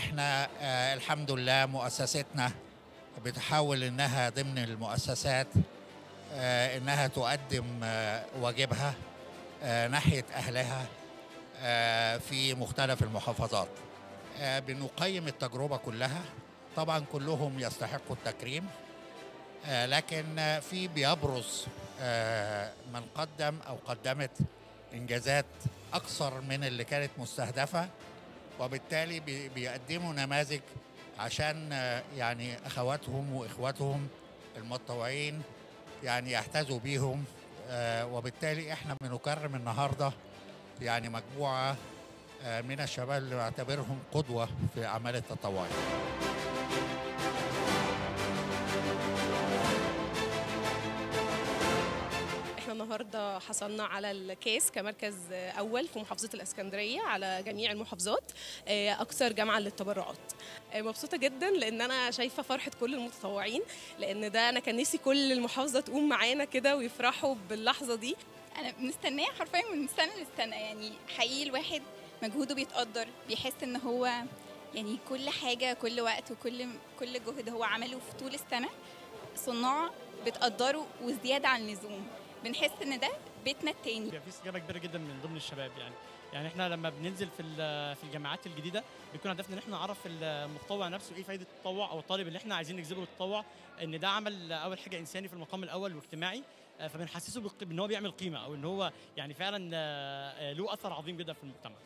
إحنا آه، الحمد لله مؤسستنا بتحاول انها ضمن المؤسسات آه، انها تقدم آه، واجبها ناحية اهلها في مختلف المحافظات. بنقيم التجربة كلها. طبعا كلهم يستحقوا التكريم. لكن في بيبرز من قدم أو قدمت إنجازات أكثر من اللي كانت مستهدفة. وبالتالي بي- بيقدموا نماذج عشان آه، يعني اخواتهم واخواتهم المتطوعين يعني يحتذوا بيهم آه، وبالتالي إحنا بنكرم النهارده يعني مجموعة آه، من الشباب اللي بعتبرهم قدوة في أعمال التطوعيه إحنا النهارده حصلنا على الكاس كمركز اول في محافظة الإسكندرية على جميع المحافظات آه، أكثر جامعة للتبرعات. آه، مبسوطة جدا لأن أنا شايفة فرحة كل المتطوعين لأن ده أنا كان نفسي كل المحافظة تقوم معانا كده ويفرحوا باللحظة دي. أنا مستناه حرفيا من سنة للسنة يعني حقيقي الواحد مجهوده بيتقدر بيحس إن هو يعني كل حاجة كل وقت وكل كل جهد هو عمله في طول السنة صناع بتقدره وزيادة عن اللزوم. بنحس إن ده بيتنا التاني. بيبقى في استجابة كبيرة جدا من ضمن الشباب يعني. يعني إحنا لما بننزل في في الجامعات الجديدة بيكون هدفنا إن إحنا نعرف المتطوع نفسه إيه فايدة التطوع أو الطالب اللي إحنا عايزين نجذبه للتطوع إن ده عمل أول حاجة إنساني في المقام الأول واجتماعي آه، فبنحسسه بان هو بيعمل قيمة أو إن هو يعني فعلا آه، آه، له أثر عظيم جدا في المجتمع.